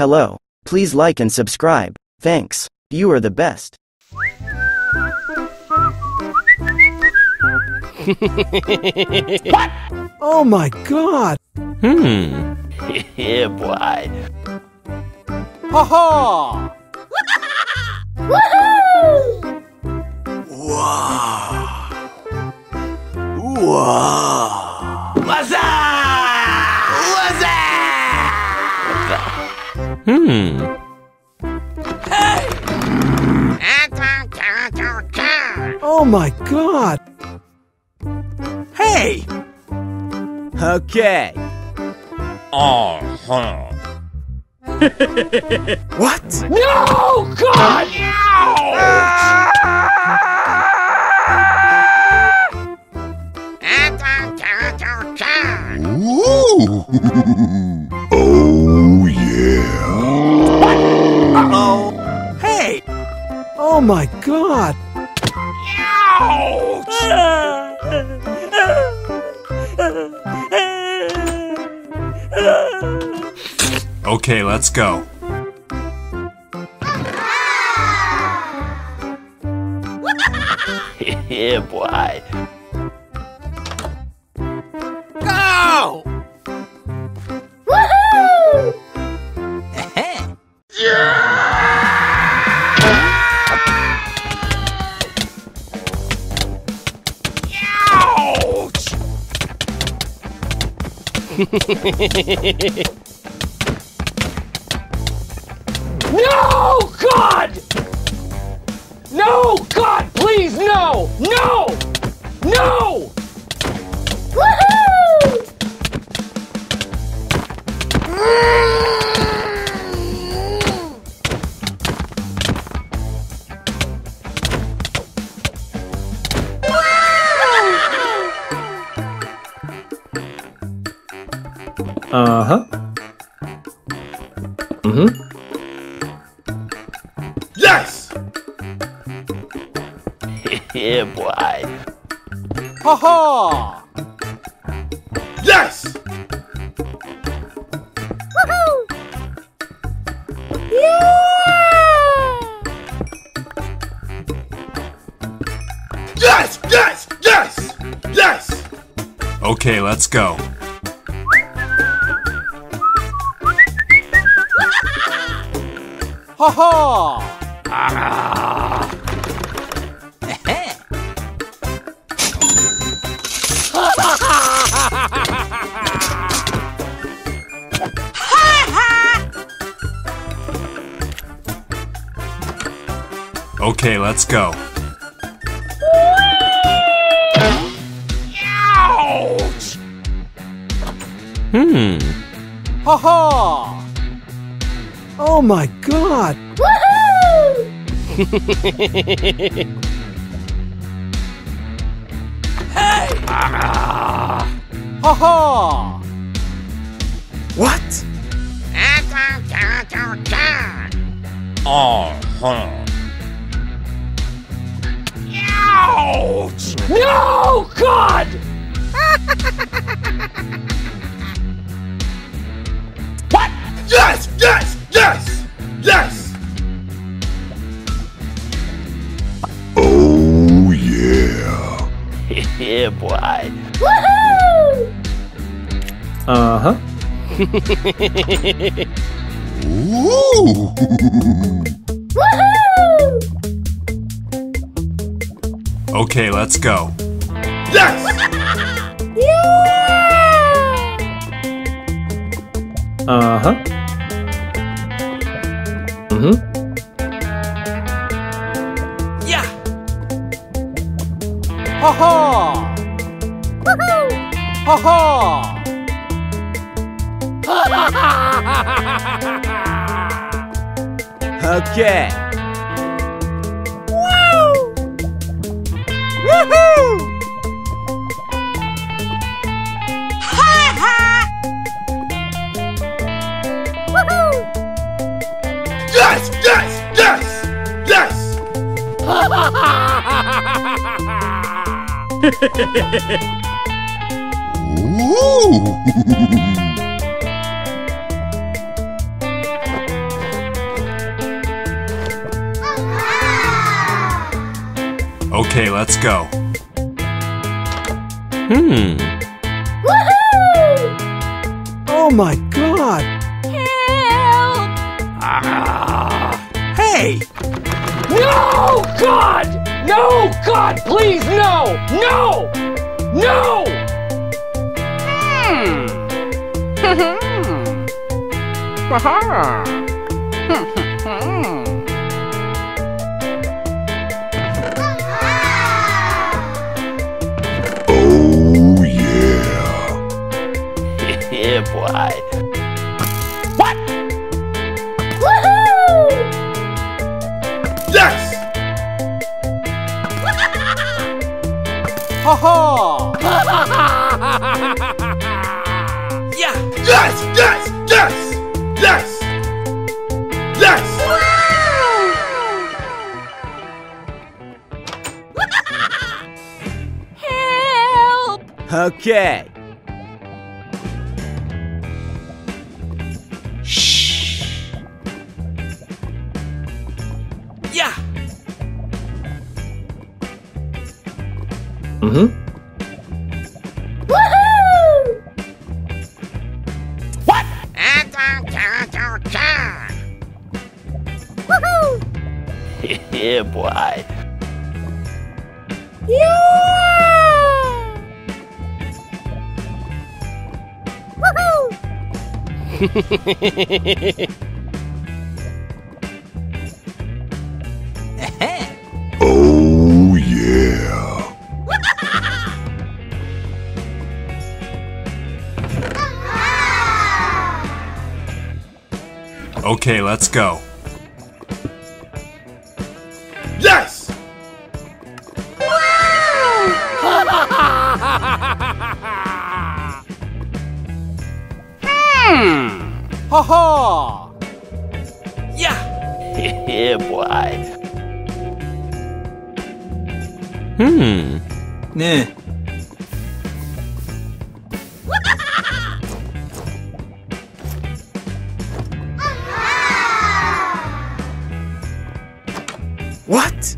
Hello. Please like and subscribe. Thanks. You are the best. Oh my god! Hmm. yeah, boy. Ha ha! What's Hmm. Oh my god! Hey! Okay. Uh-huh. What? No! God! Uh-oh. Oh my god! Ouch! Okay, let's go. yeah, boy. God, please, no! No! No! Uh huh. Mm hmm. Yes! yeah, boy. Ha ha! Yes! Yes! Yes! Yes! Yes! Okay, let's go. Ha ha! Okay, let's go. Hmm. Ha ha! Oh my god! Hey! Ah! Ha ha! What? Uh-huh. No! God! what? Yes! Yes! Yes! Yes! Oh yeah! yeah, boy. Woohoo! Uh huh. Ooh! Okay, let's go. Yes! Uh huh. Ha ha! Ha ha! Okay. Okay, let's go. Hmm. Woohoo! Oh my god! Help! Ah. Hey! No! God! No, God, please, no! No! No! Hmm. Oh yeah! yeah, boy. Yes! Yes! Yes! Yes! Yes! Help! Okay. Yeah, boy. Oh yeah! Okay, let's go. Ha ha! Yeah! yeah, boy. Hmm. Nah. What?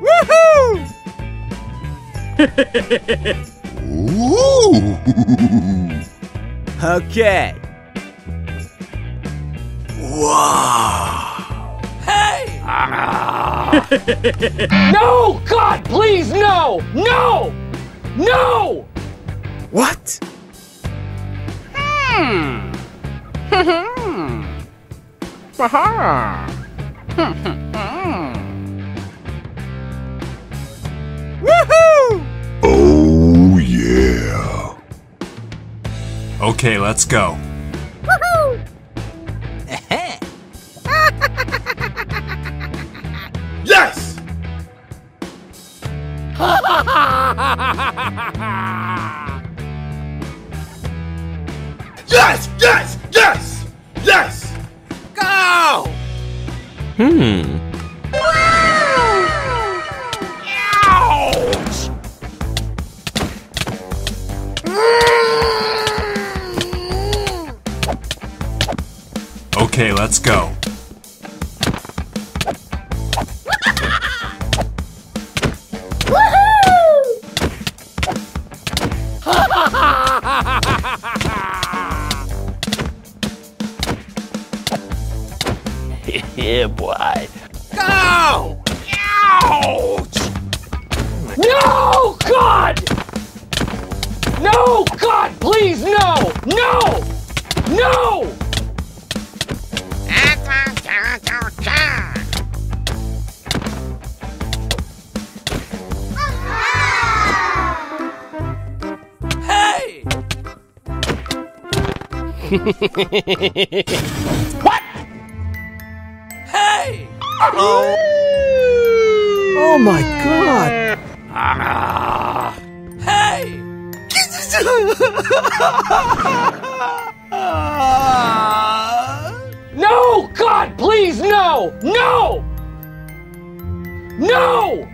Woohoo! Ooh! Okay. Wow! Hey! No, God, please, no! No! No! What? Hmm. Uh-huh. Woohoo! Oh yeah! Okay, let's go. Yes! Yes! Yes! Yes! Go! Hmm. Okay, let's go. yeah, boy. Go! No, God! No, God, please, no! No! No! Hey! What? Hey! Oh my god! Hey! No, God, please, no! No! No!